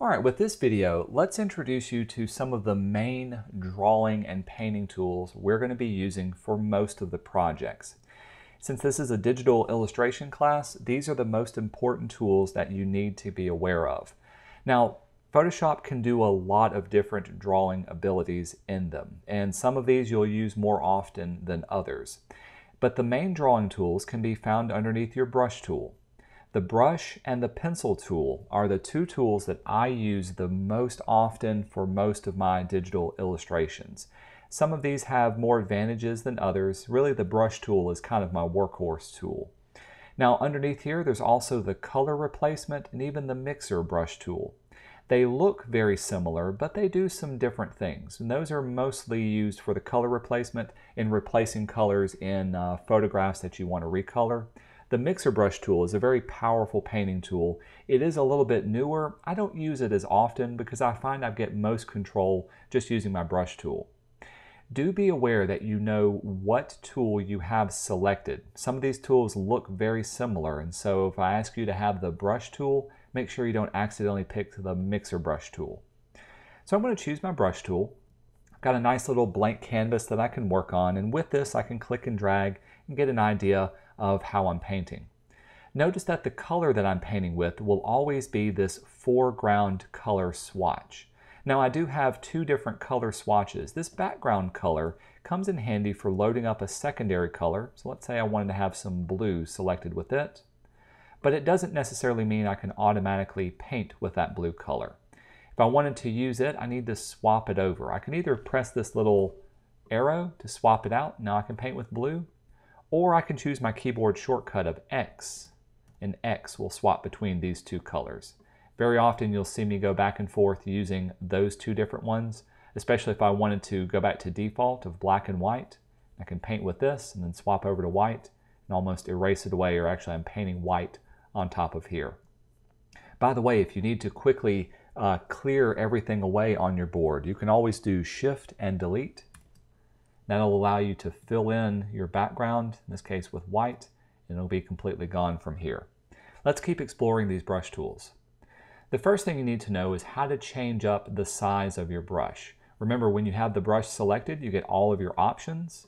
All right, with this video, let's introduce you to some of the main drawing and painting tools we're going to be using for most of the projects. Since this is a digital illustration class, these are the most important tools that you need to be aware of. Now, Photoshop can do a lot of different drawing abilities in them, and some of these you'll use more often than others. But the main drawing tools can be found underneath your brush tool. The brush and the pencil tool are the two tools that I use the most often for most of my digital illustrations. Some of these have more advantages than others. Really, the brush tool is kind of my workhorse tool. Now, underneath here, there's also the color replacement and even the mixer brush tool. They look very similar, but they do some different things. And those are mostly used for the color replacement in replacing colors in uh, photographs that you want to recolor. The mixer brush tool is a very powerful painting tool. It is a little bit newer. I don't use it as often because I find I get most control just using my brush tool. Do be aware that you know what tool you have selected. Some of these tools look very similar, and so if I ask you to have the brush tool, make sure you don't accidentally pick the mixer brush tool. So I'm going to choose my brush tool. I've got a nice little blank canvas that I can work on and with this I can click and drag and get an idea of how I'm painting. Notice that the color that I'm painting with will always be this foreground color swatch. Now I do have two different color swatches. This background color comes in handy for loading up a secondary color. So let's say I wanted to have some blue selected with it but it doesn't necessarily mean I can automatically paint with that blue color. If I wanted to use it, I need to swap it over. I can either press this little arrow to swap it out, now I can paint with blue, or I can choose my keyboard shortcut of X, and X will swap between these two colors. Very often you'll see me go back and forth using those two different ones, especially if I wanted to go back to default of black and white. I can paint with this and then swap over to white and almost erase it away, or actually I'm painting white on top of here. By the way, if you need to quickly uh, clear everything away on your board, you can always do Shift and Delete. That'll allow you to fill in your background, in this case with white, and it'll be completely gone from here. Let's keep exploring these brush tools. The first thing you need to know is how to change up the size of your brush. Remember, when you have the brush selected, you get all of your options.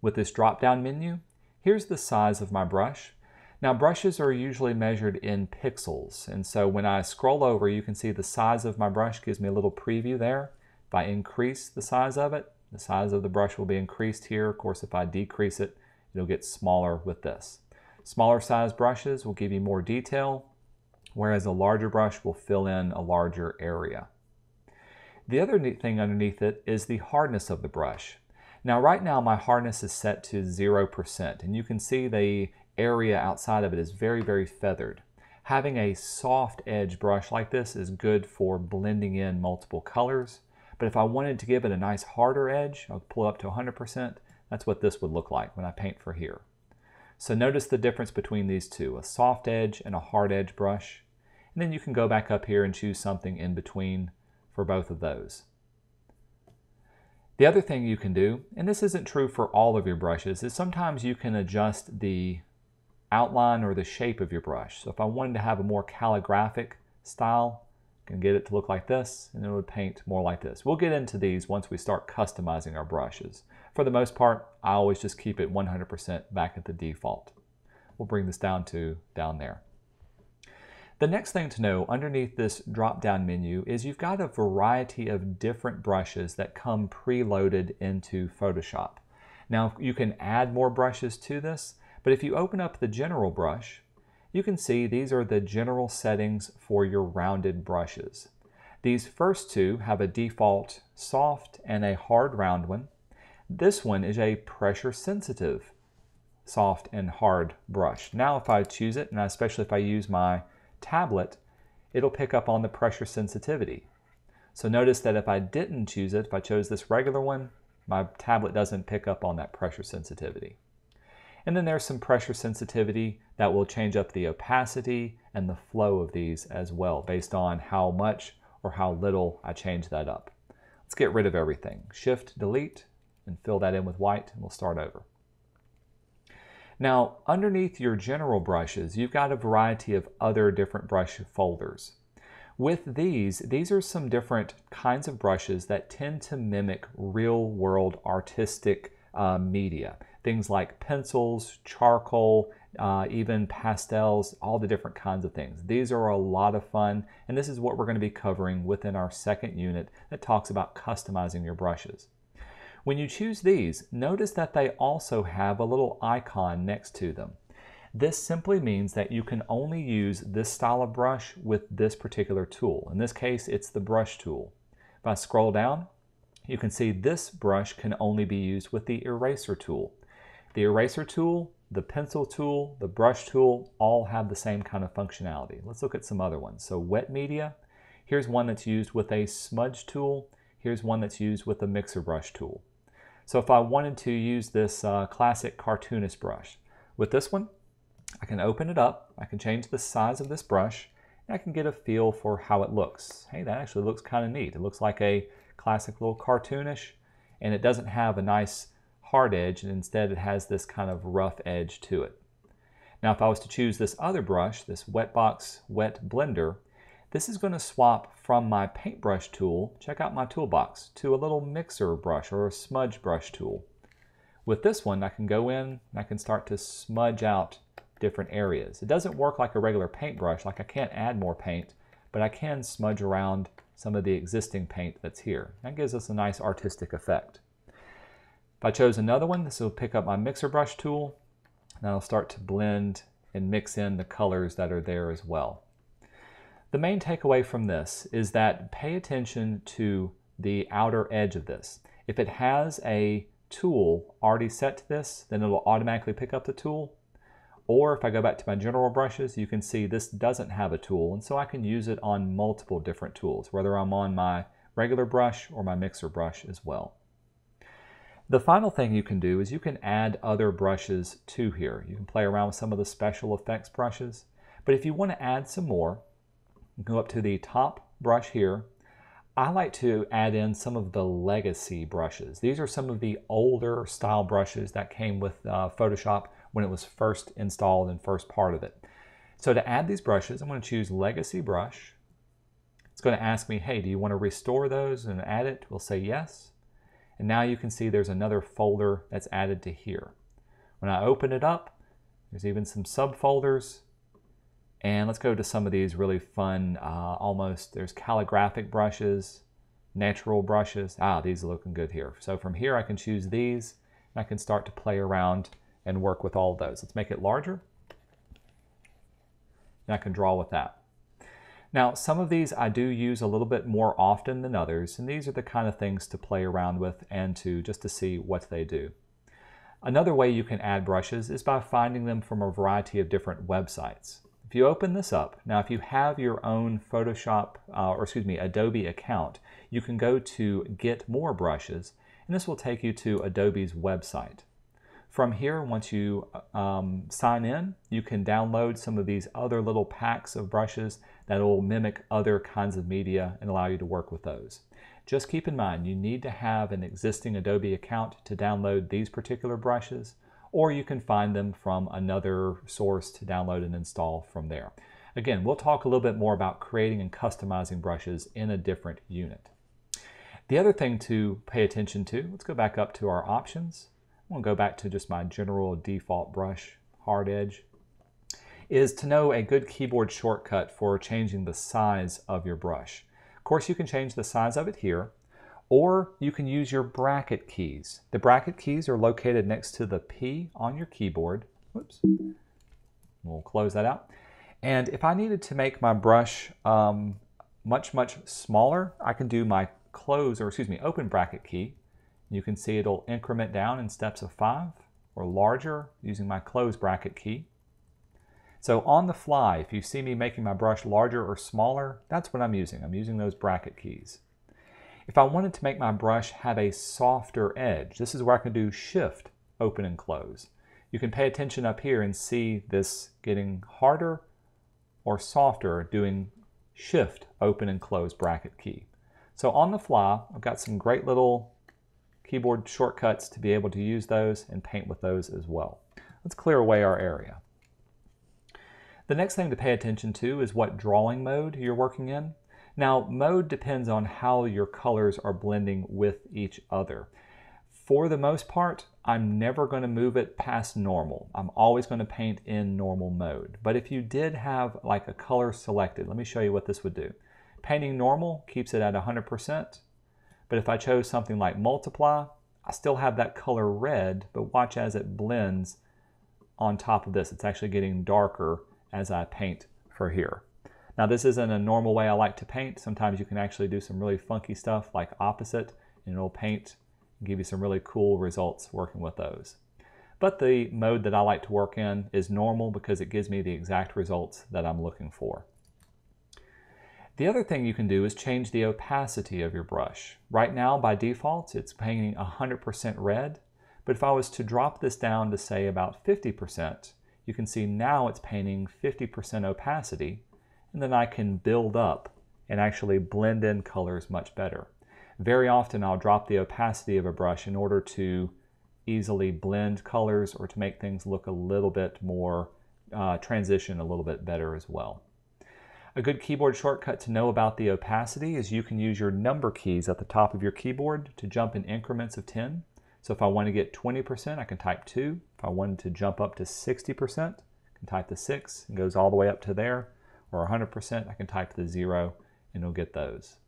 With this drop-down menu, here's the size of my brush. Now brushes are usually measured in pixels, and so when I scroll over, you can see the size of my brush gives me a little preview there. If I increase the size of it, the size of the brush will be increased here. Of course, if I decrease it, it'll get smaller with this. Smaller size brushes will give you more detail, whereas a larger brush will fill in a larger area. The other neat thing underneath it is the hardness of the brush. Now right now my hardness is set to 0% and you can see the area outside of it is very, very feathered. Having a soft edge brush like this is good for blending in multiple colors. But if I wanted to give it a nice harder edge, I'll pull up to 100%, that's what this would look like when I paint for here. So notice the difference between these two, a soft edge and a hard edge brush. And then you can go back up here and choose something in between for both of those. The other thing you can do, and this isn't true for all of your brushes, is sometimes you can adjust the outline or the shape of your brush. So if I wanted to have a more calligraphic style, can get it to look like this and it would paint more like this. We'll get into these once we start customizing our brushes. For the most part, I always just keep it 100% back at the default. We'll bring this down to down there. The next thing to know underneath this drop-down menu is you've got a variety of different brushes that come preloaded into Photoshop. Now you can add more brushes to this, but if you open up the general brush, you can see these are the general settings for your rounded brushes. These first two have a default soft and a hard round one. This one is a pressure sensitive soft and hard brush. Now if I choose it, and especially if I use my tablet, it'll pick up on the pressure sensitivity. So notice that if I didn't choose it, if I chose this regular one, my tablet doesn't pick up on that pressure sensitivity. And then there's some pressure sensitivity that will change up the opacity and the flow of these as well based on how much or how little I change that up. Let's get rid of everything. Shift, delete, and fill that in with white, and we'll start over. Now, underneath your general brushes, you've got a variety of other different brush folders. With these, these are some different kinds of brushes that tend to mimic real world artistic uh, media. Things like pencils, charcoal, uh, even pastels, all the different kinds of things. These are a lot of fun, and this is what we're going to be covering within our second unit that talks about customizing your brushes. When you choose these, notice that they also have a little icon next to them. This simply means that you can only use this style of brush with this particular tool. In this case, it's the brush tool. If I scroll down, you can see this brush can only be used with the eraser tool. The eraser tool, the pencil tool, the brush tool all have the same kind of functionality. Let's look at some other ones. So wet media, here's one that's used with a smudge tool. Here's one that's used with a mixer brush tool. So if I wanted to use this uh, classic cartoonist brush, with this one, I can open it up, I can change the size of this brush, and I can get a feel for how it looks. Hey, that actually looks kind of neat. It looks like a classic little cartoonish, and it doesn't have a nice hard edge, and instead it has this kind of rough edge to it. Now, if I was to choose this other brush, this Wetbox Wet Blender, this is going to swap from my paintbrush tool, check out my toolbox, to a little mixer brush or a smudge brush tool. With this one, I can go in and I can start to smudge out different areas. It doesn't work like a regular paintbrush, like I can't add more paint, but I can smudge around some of the existing paint that's here. That gives us a nice artistic effect. If I chose another one, this will pick up my mixer brush tool, and I'll start to blend and mix in the colors that are there as well. The main takeaway from this is that pay attention to the outer edge of this. If it has a tool already set to this, then it'll automatically pick up the tool. Or if I go back to my general brushes, you can see this doesn't have a tool, and so I can use it on multiple different tools, whether I'm on my regular brush or my mixer brush as well. The final thing you can do is you can add other brushes to here. You can play around with some of the special effects brushes, but if you want to add some more, go up to the top brush here. I like to add in some of the legacy brushes. These are some of the older style brushes that came with uh, Photoshop when it was first installed and first part of it. So to add these brushes, I'm going to choose Legacy Brush. It's going to ask me, hey, do you want to restore those and add it? We'll say yes. And now you can see there's another folder that's added to here. When I open it up, there's even some subfolders. And let's go to some of these really fun, uh, almost, there's calligraphic brushes, natural brushes. Ah, these are looking good here. So from here I can choose these, and I can start to play around and work with all those. Let's make it larger. And I can draw with that. Now, some of these I do use a little bit more often than others, and these are the kind of things to play around with and to just to see what they do. Another way you can add brushes is by finding them from a variety of different websites. If you open this up, now if you have your own Photoshop, uh, or excuse me, Adobe account, you can go to Get More Brushes, and this will take you to Adobe's website. From here, once you um, sign in, you can download some of these other little packs of brushes that will mimic other kinds of media and allow you to work with those. Just keep in mind, you need to have an existing Adobe account to download these particular brushes, or you can find them from another source to download and install from there. Again, we'll talk a little bit more about creating and customizing brushes in a different unit. The other thing to pay attention to, let's go back up to our options. I'm to go back to just my general default brush, hard edge, is to know a good keyboard shortcut for changing the size of your brush. Of course, you can change the size of it here, or you can use your bracket keys. The bracket keys are located next to the P on your keyboard. Whoops. We'll close that out. And if I needed to make my brush um, much, much smaller, I can do my close, or excuse me, open bracket key, you can see it'll increment down in steps of five or larger using my close bracket key. So on the fly, if you see me making my brush larger or smaller, that's what I'm using. I'm using those bracket keys. If I wanted to make my brush have a softer edge, this is where I can do shift, open and close. You can pay attention up here and see this getting harder or softer doing shift, open and close bracket key. So on the fly, I've got some great little keyboard shortcuts to be able to use those and paint with those as well. Let's clear away our area. The next thing to pay attention to is what drawing mode you're working in. Now, mode depends on how your colors are blending with each other. For the most part, I'm never going to move it past normal. I'm always going to paint in normal mode. But if you did have like a color selected, let me show you what this would do. Painting normal keeps it at 100%. But if I chose something like multiply, I still have that color red, but watch as it blends on top of this. It's actually getting darker as I paint for here. Now this isn't a normal way I like to paint. Sometimes you can actually do some really funky stuff like opposite and it'll paint and give you some really cool results working with those. But the mode that I like to work in is normal because it gives me the exact results that I'm looking for. The other thing you can do is change the opacity of your brush. Right now, by default, it's painting 100% red, but if I was to drop this down to say about 50%, you can see now it's painting 50% opacity, and then I can build up and actually blend in colors much better. Very often I'll drop the opacity of a brush in order to easily blend colors or to make things look a little bit more, uh, transition a little bit better as well. A good keyboard shortcut to know about the opacity is you can use your number keys at the top of your keyboard to jump in increments of 10. So if I want to get 20%, I can type 2. If I wanted to jump up to 60%, I can type the 6. It goes all the way up to there. Or 100%, I can type the 0 and it'll get those.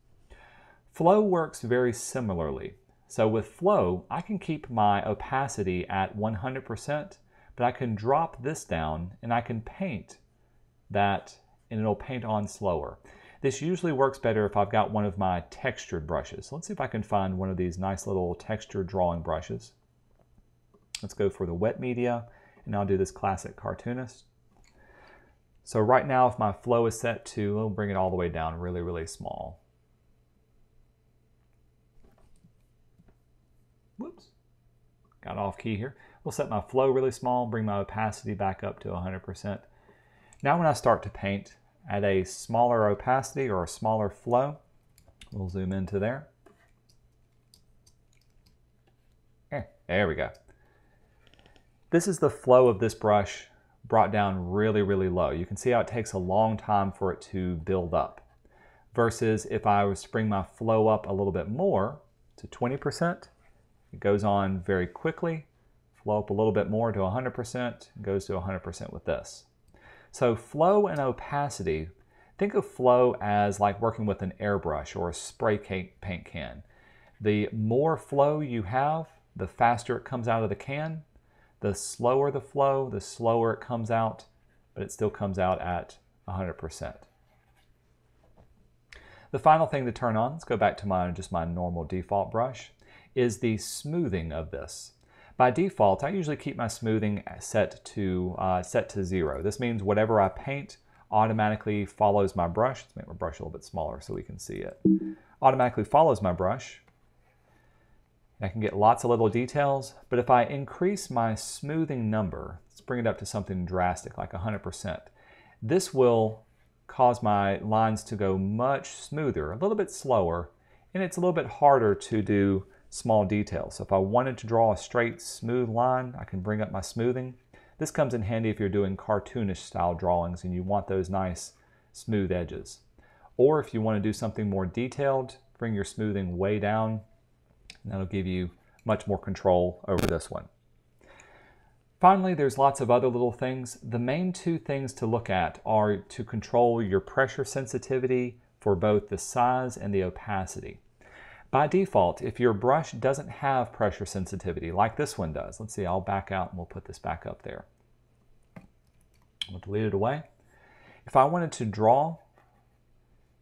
Flow works very similarly. So with Flow, I can keep my opacity at 100%, but I can drop this down and I can paint that and it'll paint on slower. This usually works better if I've got one of my textured brushes. So Let's see if I can find one of these nice little textured drawing brushes. Let's go for the wet media, and I'll do this classic cartoonist. So right now, if my flow is set to, we'll bring it all the way down really, really small. Whoops, got off key here. We'll set my flow really small, bring my opacity back up to 100%. Now when I start to paint, at a smaller opacity or a smaller flow. We'll zoom into there. Eh, there we go. This is the flow of this brush brought down really, really low. You can see how it takes a long time for it to build up. Versus if I was to bring my flow up a little bit more to 20%, it goes on very quickly. Flow up a little bit more to 100%, goes to 100% with this. So flow and opacity, think of flow as like working with an airbrush or a spray paint can. The more flow you have, the faster it comes out of the can. The slower the flow, the slower it comes out, but it still comes out at 100%. The final thing to turn on, let's go back to my just my normal default brush, is the smoothing of this. By default, I usually keep my smoothing set to, uh, set to zero. This means whatever I paint automatically follows my brush. Let's make my brush a little bit smaller so we can see it. Automatically follows my brush. I can get lots of little details, but if I increase my smoothing number, let's bring it up to something drastic like 100%, this will cause my lines to go much smoother, a little bit slower, and it's a little bit harder to do small details. So if I wanted to draw a straight, smooth line, I can bring up my smoothing. This comes in handy if you're doing cartoonish style drawings and you want those nice smooth edges. Or if you want to do something more detailed, bring your smoothing way down, and that'll give you much more control over this one. Finally, there's lots of other little things. The main two things to look at are to control your pressure sensitivity for both the size and the opacity. By default, if your brush doesn't have pressure sensitivity, like this one does, let's see, I'll back out and we'll put this back up there. We'll delete it away. If I wanted to draw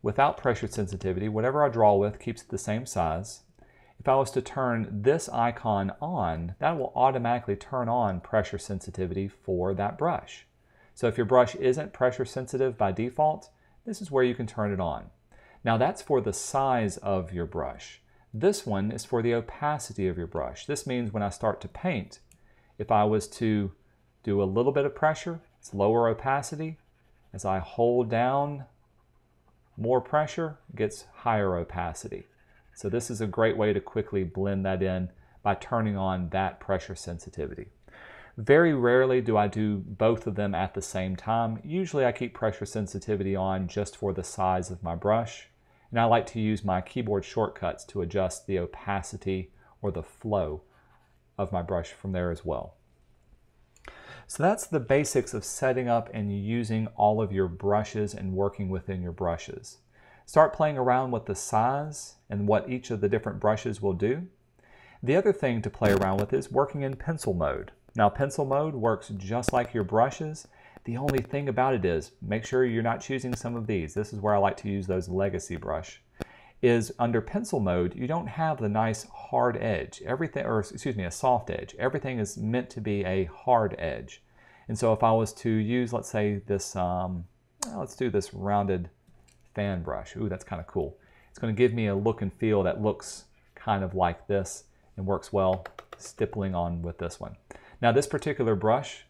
without pressure sensitivity, whatever I draw with keeps it the same size. If I was to turn this icon on, that will automatically turn on pressure sensitivity for that brush. So if your brush isn't pressure sensitive by default, this is where you can turn it on. Now that's for the size of your brush. This one is for the opacity of your brush. This means when I start to paint, if I was to do a little bit of pressure, it's lower opacity. As I hold down more pressure, it gets higher opacity. So this is a great way to quickly blend that in by turning on that pressure sensitivity. Very rarely do I do both of them at the same time. Usually I keep pressure sensitivity on just for the size of my brush And I like to use my keyboard shortcuts to adjust the opacity or the flow of my brush from there as well. So that's the basics of setting up and using all of your brushes and working within your brushes. Start playing around with the size and what each of the different brushes will do. The other thing to play around with is working in pencil mode. Now pencil mode works just like your brushes. The only thing about it is make sure you're not choosing some of these. This is where I like to use those legacy brush. Is under pencil mode, you don't have the nice hard edge. Everything, or excuse me, a soft edge. Everything is meant to be a hard edge. And so if I was to use, let's say this, um, let's do this rounded fan brush. Ooh, that's kind of cool. It's going to give me a look and feel that looks kind of like this and works well stippling on with this one. Now this particular brush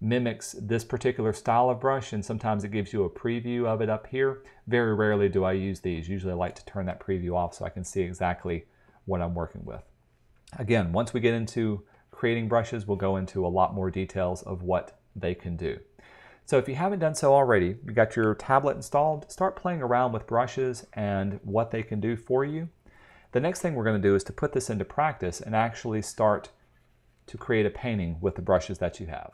mimics this particular style of brush and sometimes it gives you a preview of it up here. Very rarely do I use these. Usually I like to turn that preview off so I can see exactly what I'm working with. Again, once we get into creating brushes, we'll go into a lot more details of what they can do. So if you haven't done so already, you got your tablet installed, start playing around with brushes and what they can do for you. The next thing we're going to do is to put this into practice and actually start to create a painting with the brushes that you have.